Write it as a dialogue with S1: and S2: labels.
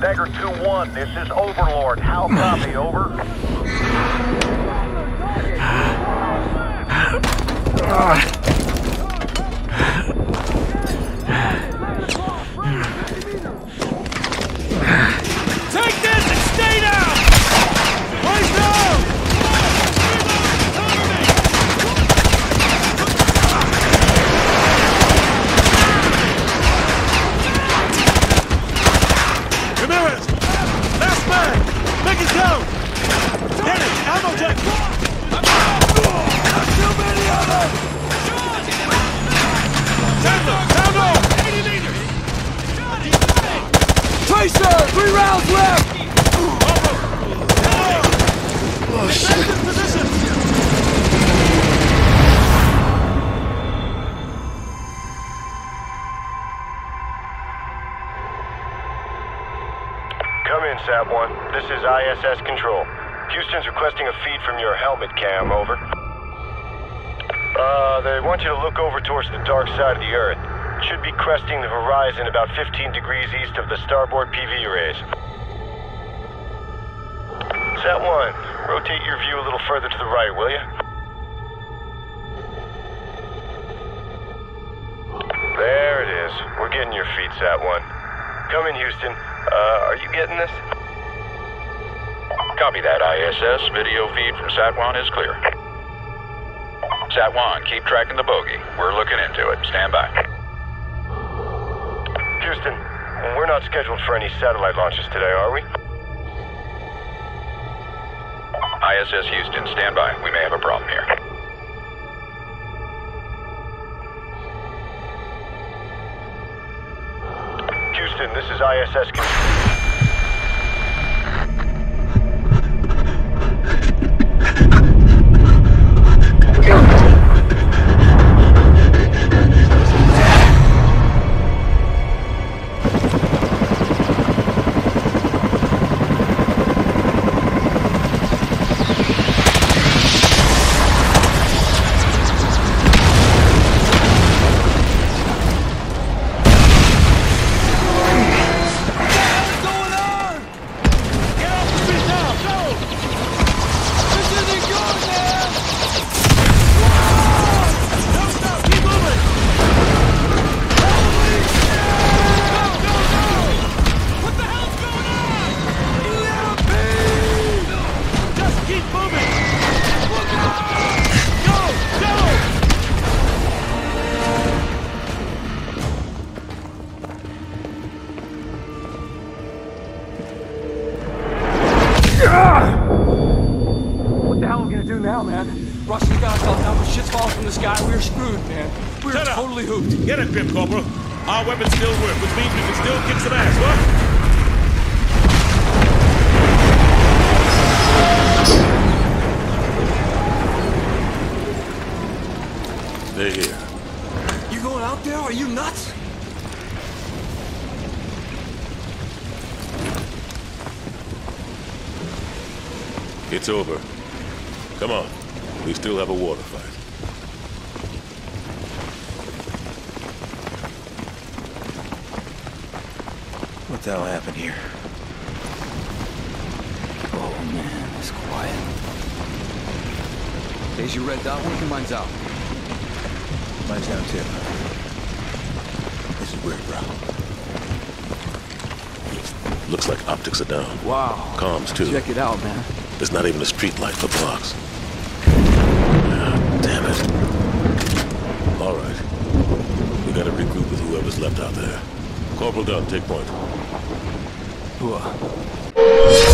S1: Dagger 2-1, this is Overlord. How copy, over?
S2: Take
S3: ah. Three rounds left!
S2: Defensive position!
S1: Come in, Sat-1. This is ISS Control. Houston's requesting a feed from your helmet cam, over. Uh, they want you to look over towards the dark side of the Earth. Should be cresting the horizon about 15 degrees east of the starboard PV arrays. Sat-1, rotate your view a little further to the right, will you? There it is. We're getting your feed, Sat-1. Come in, Houston. Uh, are you getting this?
S4: Copy that, ISS. Video feed from Sat-1 is clear. Sat-1, keep tracking the bogey. We're looking into it. Stand by.
S1: Houston, we're not scheduled for any satellite launches today, are we?
S4: ISS Houston, stand by. We may have a problem here.
S1: Houston, this is ISS.
S3: Down with shit's falling from the sky. We're screwed, man. We're
S2: Shut up.
S3: totally hooped.
S2: Get a grip, Corporal. Our weapons still work, which means we can still kick some ass, what?
S5: They're here.
S3: You going out there? Are you nuts?
S5: It's over. Come on. We still have a water fight.
S6: What the hell happened here?
S3: Oh, man, it's quiet. There's your red dot working. Mine's out.
S6: Mine's down too. This is weird, bro.
S5: Looks like optics are down.
S3: Wow.
S5: Comms, too.
S3: Check it out, man.
S5: There's not even a street light for blocks. Ah, damn it. All right. We gotta regroup with whoever's left out there. Corporal Dunn, take point.
S3: 不!